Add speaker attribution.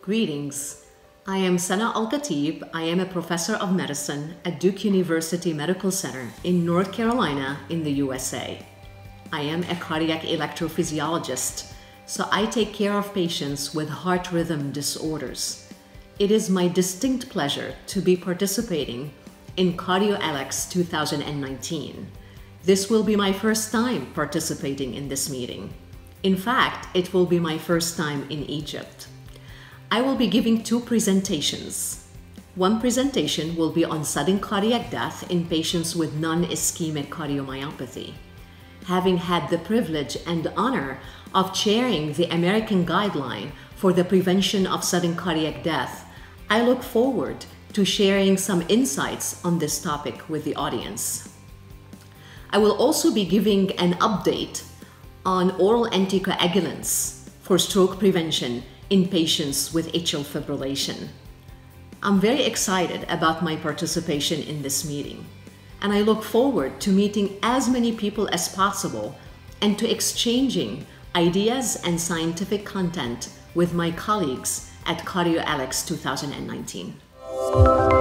Speaker 1: Greetings. I am Sana Al Khatib. I am a professor of medicine at Duke University Medical Center in North Carolina in the USA. I am a cardiac electrophysiologist, so I take care of patients with heart rhythm disorders. It is my distinct pleasure to be participating in CardioAlex 2019. This will be my first time participating in this meeting. In fact, it will be my first time in Egypt. I will be giving two presentations. One presentation will be on sudden cardiac death in patients with non ischemic cardiomyopathy. Having had the privilege and honor of chairing the American Guideline for the Prevention of Sudden Cardiac Death, I look forward to sharing some insights on this topic with the audience. I will also be giving an update on oral anticoagulants for stroke prevention in patients with atrial fibrillation. I'm very excited about my participation in this meeting, and I look forward to meeting as many people as possible and to exchanging ideas and scientific content with my colleagues at CardioAlex 2019.